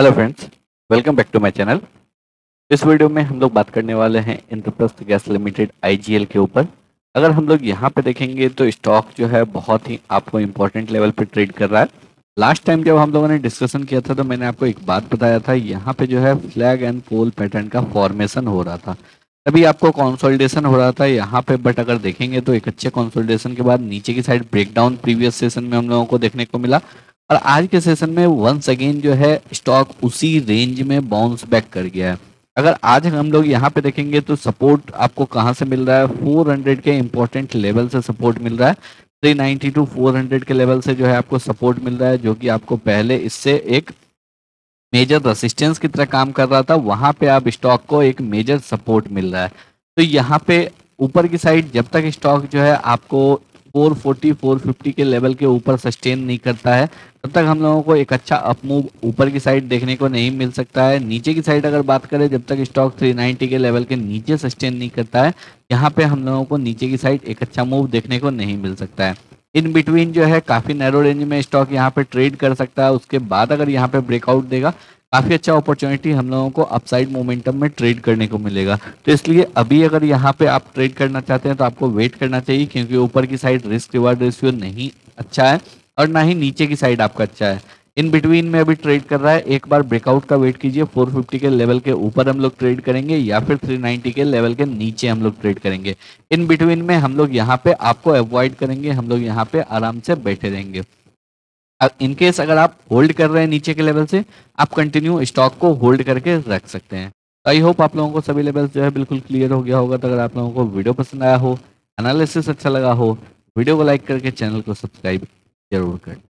Hello friends welcome back to my channel इस video में हम लोग बात करने वाले हैं इंद्रप्रस्थ गैस लिमिटेड आईजीएल के ऊपर। अगर हम लोग यहाँ पे देखेंगे तो स्टॉक जो है बहुत ही आपको इम्पोर्टेंट लेवल पे ट्रेड कर रहा है। लास्ट टाइम जब हम लोगों ने डिस्कशन किया था तो मैंने आपको एक बात बताया था, यहाँ पे जो है फ्लैग एंड पोल पैटर्न का फॉर्मेशन हो रहा था। तभी आपको कॉन्सोल्टेशन हो रहा था यहाँ पे बट अगर देखेंगे तो एक अच्छे कॉन्सोल्टेशन के बाद नीचे की साइड ब्रेकडाउन प्रीवियस सेशन में हम लोगों को देखने को मिला। और आज के सेशन में वंस अगेन जो है स्टॉक उसी रेंज में बाउंस बैक कर गया है। अगर आज हम लोग यहाँ पे देखेंगे तो सपोर्ट आपको कहाँ से मिल रहा है? 400 के इंपॉर्टेंट लेवल से सपोर्ट मिल रहा है। 390 टू 400 के लेवल से जो है आपको सपोर्ट मिल रहा है, जो कि आपको पहले इससे एक मेजर रेसिस्टेंस की तरह काम कर रहा था। वहाँ पे आप स्टॉक को एक मेजर सपोर्ट मिल रहा है। तो यहाँ पे ऊपर की साइड जब तक स्टॉक जो है आपको 440 450 के लेवल के ऊपर सस्टेन नहीं करता है। तब तक हम लोगों को एक अच्छा अपमूव ऊपर की साइड देखने को नहीं मिल सकता है। नीचे की साइड अगर बात करें, जब तक स्टॉक 390 के लेवल के नीचे सस्टेन नहीं करता है, यहाँ पे हम लोगों को नीचे की साइड एक अच्छा मूव देखने को नहीं मिल सकता है। इन बिटवीन जो है, काफ़ी नैरो रेंज में स्टॉक यहाँ पे ट्रेड कर सकता है। उसके बाद अगर यहाँ पे ब्रेकआउट देगा, काफ़ी अच्छा अपॉर्चुनिटी हम लोगों को अपसाइड मोमेंटम में ट्रेड करने को मिलेगा। तो इसलिए अभी अगर यहाँ पे आप ट्रेड करना चाहते हैं तो आपको वेट करना चाहिए, क्योंकि ऊपर की साइड रिस्क रिवार्ड रेशियो नहीं अच्छा है, और ना ही नीचे की साइड आपका अच्छा है। इन बिटवीन में अभी ट्रेड कर रहा है, एक बार ब्रेकआउट का वेट कीजिए 450 के लेवल के ऊपर हम लोग ट्रेड करेंगे या फिर 390 के लेवल के नीचे हम लोग ट्रेड करेंगे। इन बिटवीन में हम लोग यहाँ पे आपको अवॉइड करेंगे, हम लोग यहाँ पे आराम से बैठे रहेंगे। इन केस अगर आप होल्ड कर रहे हैं नीचे के लेवल से, आप कंटिन्यू स्टॉक को होल्ड करके रख सकते हैं। आई होप आप लोगों को सभी लेवल्स जो है बिल्कुल क्लियर हो गया होगा तो अगर आप लोगों को वीडियो पसंद आया हो एनालिसिस अच्छा लगा हो, वीडियो को लाइक करके चैनल को सब्सक्राइब ज़रूर करें।